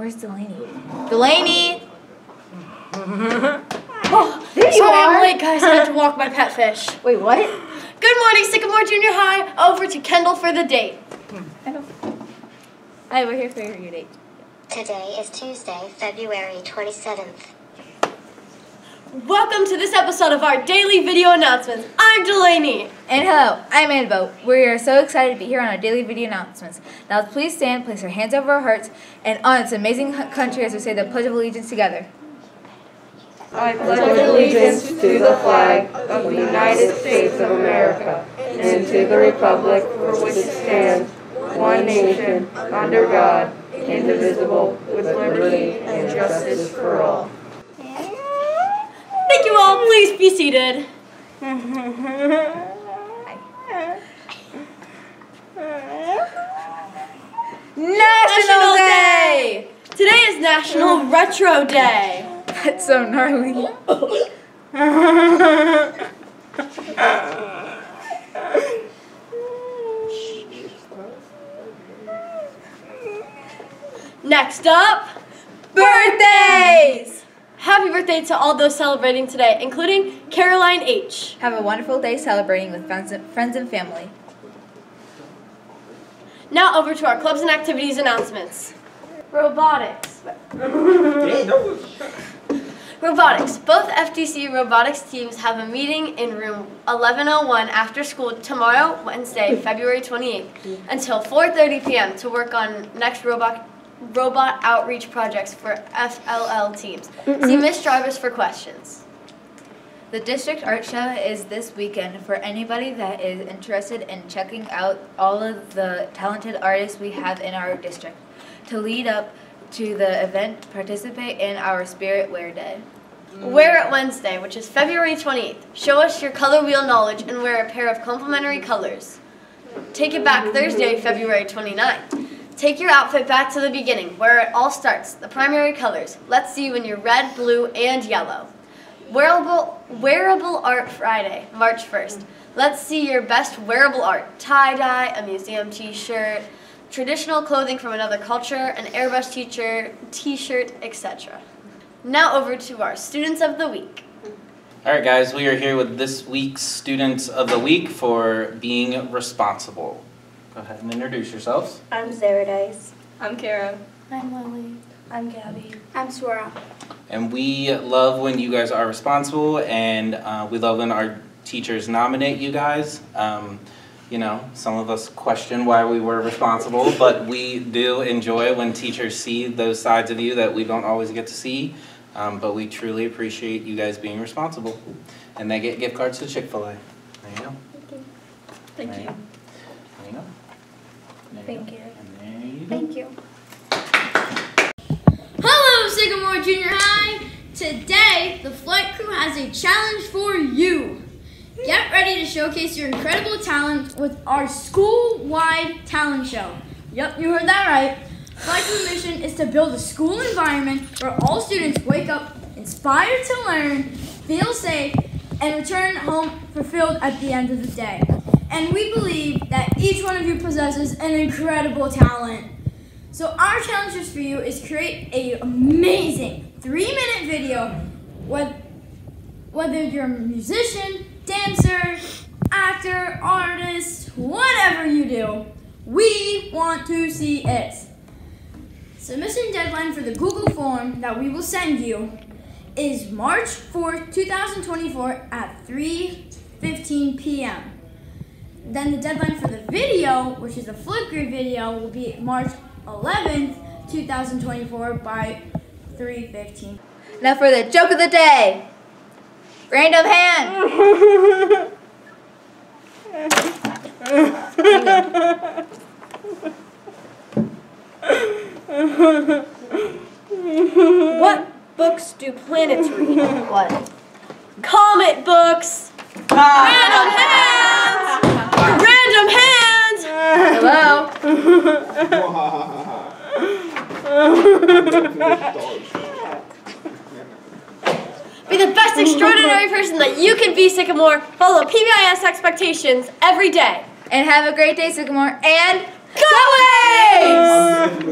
Where's Delaney? Delaney! Oh, There you sorry are. I'm late, guys. I had to walk my pet fish. Wait, what? Good morning, Sycamore Junior High. Over to Kendall for the date. I know. Hi, we're here for your date. Today is Tuesday, February 27th. Welcome to this episode of our daily video announcements. I'm Delaney. And hello, I'm Annabelle. We are so excited to be here on our daily video announcements. Now please stand, place your hands over our hearts, and on this amazing country as we say the Pledge of Allegiance together. I pledge allegiance to the flag of the United States of America and to the republic for which it stands, one nation, under God, indivisible, with liberty and justice for all. Thank you all. Please be seated. National Day! Today is National Retro Day. That's so gnarly. Next up, birthdays! Happy birthday to all those celebrating today, including Caroline H. Have a wonderful day celebrating with friends and, friends and family. Now over to our clubs and activities announcements. Robotics. Robotics. Both FTC robotics teams have a meeting in room 1101 after school tomorrow, Wednesday, February 28th, until 4:30 p.m. to work on next robot robot outreach projects for FLL teams. See Miss Jarvis for questions. The district art show is this weekend for anybody that is interested in checking out all of the talented artists we have in our district. To lead up to the event, participate in our Spirit Wear Day. Mm. Wear It Wednesday, which is February 28th. Show us your color wheel knowledge and wear a pair of complementary colors. Take It Back Thursday, February 29th. Take your outfit back to the beginning, where it all starts. The primary colors. Let's see when you in your red, blue, and yellow. Wearable, wearable Art Friday, March 1st. Let's see your best wearable art. Tie-dye, a museum t-shirt, traditional clothing from another culture, an airbrush teacher, t-shirt, etc. Now over to our Students of the Week. All right, guys, we are here with this week's Students of the Week for being responsible. Go ahead and introduce yourselves. I'm Zaradice. I'm Kara. I'm Lily. I'm Gabby. I'm Swara. And we love when you guys are responsible, and uh, we love when our teachers nominate you guys. Um, you know, some of us question why we were responsible, but we do enjoy when teachers see those sides of you that we don't always get to see. Um, but we truly appreciate you guys being responsible. And they get gift cards to Chick fil A. There you go. Thank There you. There you go. There Thank you. You. Thank you. Hello, Sycamore Junior High! Today, the flight crew has a challenge for you. Get ready to showcase your incredible talent with our school-wide talent show. Yep, you heard that right. Flight crew's mission is to build a school environment where all students wake up inspired to learn, feel safe, and return home fulfilled at the end of the day. And we believe that each one of you possesses an incredible talent. So our challenge for you is create a amazing three-minute video, whether you're a musician, dancer, actor, artist, whatever you do, we want to see it. Submission deadline for the Google form that we will send you is March 4th, 2024 at 3:15 p.m. Then the deadline for the video, which is a Flipgrid video, will be March 11th, 2024 by 3:15. Now for the joke of the day. Random hand. What books do planets read? What? Comet books! Ah. Random hands! Be the best extraordinary person that you can be, Sycamore. Follow PBIS expectations every day. And have a great day, Sycamore. And go, away.